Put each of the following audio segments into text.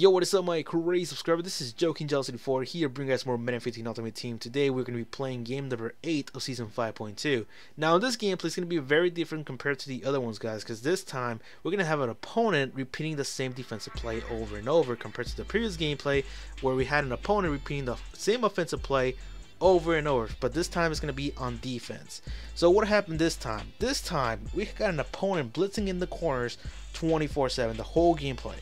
Yo, what is up, my crazy subscriber? This is JoeKINGgiant74 here, bringing us more Madden 15 Ultimate Team. Today, we're going to be playing game number 8 of Season 5.2. Now, this gameplay is going to be very different compared to the other ones, guys, because this time, we're going to have an opponent repeating the same defensive play over and over compared to the previous gameplay, where we had an opponent repeating the same offensive play over and over, but this time it's going to be on defense. So what happened this time? This time, we got an opponent blitzing in the corners 24-7, the whole gameplay.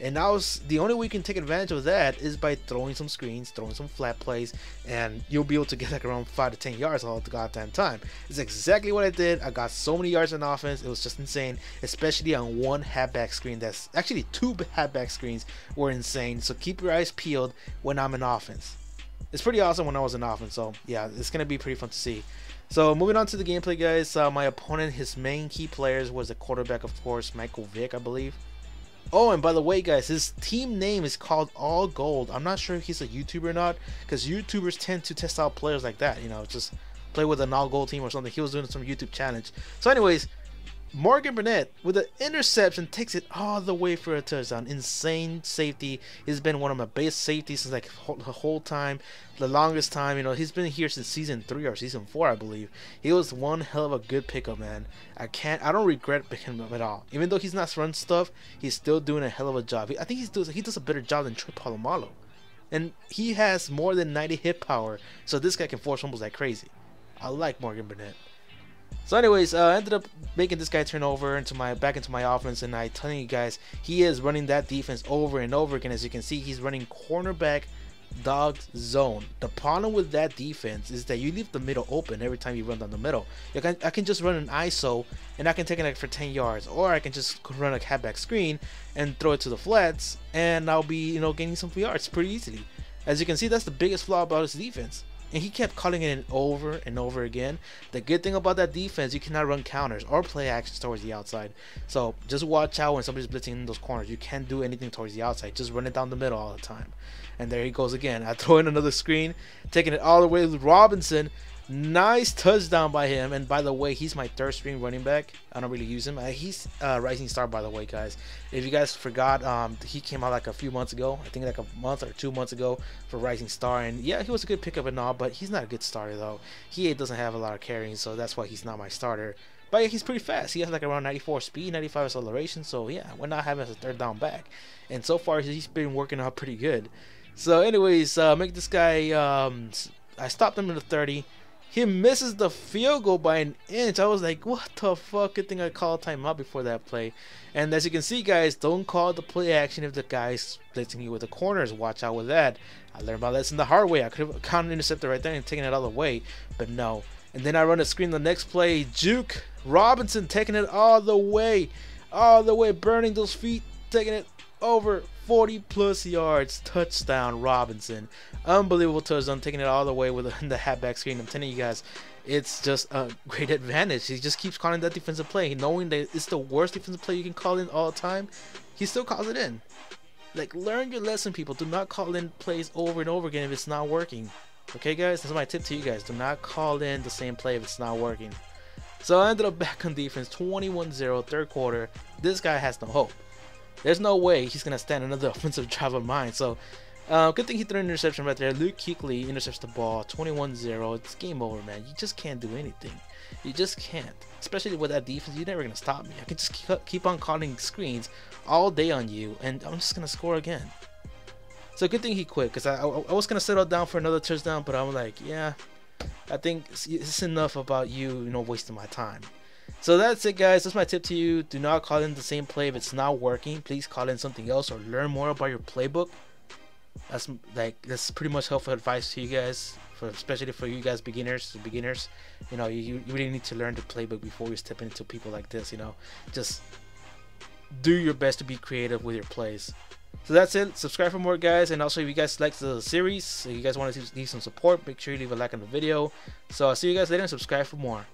And now the only way you can take advantage of that is by throwing some screens, throwing some flat plays, and you'll be able to get like around five to ten yards all the goddamn time. It's exactly what I did. I got so many yards on offense. It was just insane, especially on one halfback screen. That's actually two halfback screens were insane. So keep your eyes peeled when I'm in offense. It's pretty awesome when I was in offense. So yeah, it's gonna be pretty fun to see. So moving on to the gameplay, guys. Uh, my opponent, his main key players was the quarterback, of course, Michael Vick, I believe. Oh, and by the way, guys, his team name is called All Gold. I'm not sure if he's a YouTuber or not, because YouTubers tend to test out players like that. You know, just play with an All Gold team or something. He was doing some YouTube challenge. So, anyways, Morgan Burnett with an interception takes it all the way for a touchdown. Insane safety. He's been one of my best safeties since like the whole time, the longest time. You know, he's been here since season three or season four, I believe. He was one hell of a good pickup, man. I can't, I don't regret picking him up at all. Even though he's not run stuff, he's still doing a hell of a job. I think he's does he does a better job than Troy Polamalu, and he has more than 90 hit power. So this guy can force fumbles like crazy. I like Morgan Burnett. So anyways, uh, I ended up making this guy turn over into my back into my offense, and I telling you guys, he is running that defense over and over again. As you can see, he's running cornerback dog zone. The problem with that defense is that you leave the middle open every time you run down the middle. Can, I can just run an ISO and I can take it like for 10 yards, or I can just run a halfback screen and throw it to the flats, and I'll be you know gaining some yards pretty easily. As you can see, that's the biggest flaw about his defense and he kept calling it over and over again. The good thing about that defense, you cannot run counters or play actions towards the outside. So just watch out when somebody's blitzing in those corners. You can't do anything towards the outside. Just run it down the middle all the time. And there he goes again. I throw in another screen, taking it all the way with Robinson. Nice touchdown by him. And by the way, he's my third string running back. I don't really use him. Uh, he's a rising star, by the way, guys. If you guys forgot, um, he came out like a few months ago. I think like a month or two months ago for rising star. And yeah, he was a good pickup and all, but he's not a good starter though. He doesn't have a lot of carrying, so that's why he's not my starter. But yeah, he's pretty fast. He has like around 94 speed, 95 acceleration. So yeah, we're not having a third down back. And so far, he's been working out pretty good. So anyways, uh, make this guy. Um, I stopped him in the 30. He misses the field goal by an inch. I was like, what the fuck? Good thing I called timeout before that play. And as you can see, guys, don't call the play action if the guy's blitzing you with the corners. Watch out with that. I learned this in the hard way. I could have counted interceptor right there and taken it all the way, but no. And then I run a screen the next play. Juke Robinson taking it all the way. All the way, burning those feet, taking it over 40 plus yards touchdown Robinson. Unbelievable touchdown taking it all the way with the halfback screen. I'm telling you guys it's just a great advantage. He just keeps calling that defensive play knowing that it's the worst defensive play you can call in all the time. He still calls it in. Like learn your lesson people. Do not call in plays over and over again if it's not working. Okay guys? That's my tip to you guys. Do not call in the same play if it's not working. So I ended up back on defense 21-0 third quarter. This guy has no hope there's no way he's going to stand another offensive drive of mine. So, uh, good thing he threw an interception right there. Luke Kuechly intercepts the ball, 21-0. It's game over, man. You just can't do anything. You just can't. Especially with that defense, you're never going to stop me. I can just keep on calling screens all day on you, and I'm just going to score again. So good thing he quit, because I, I, I was going to settle down for another touchdown, but I'm like, yeah, I think it's enough about you, you know, wasting my time. So that's it guys, that's my tip to you. Do not call in the same play if it's not working. Please call in something else or learn more about your playbook. That's like that's pretty much helpful advice to you guys, for especially for you guys beginners, beginners. You know, you, you really need to learn the playbook before you step into people like this. You know, just do your best to be creative with your plays. So that's it. Subscribe for more, guys. And also, if you guys like the series, if you guys want to see some support, make sure you leave a like on the video. So I'll see you guys later and subscribe for more.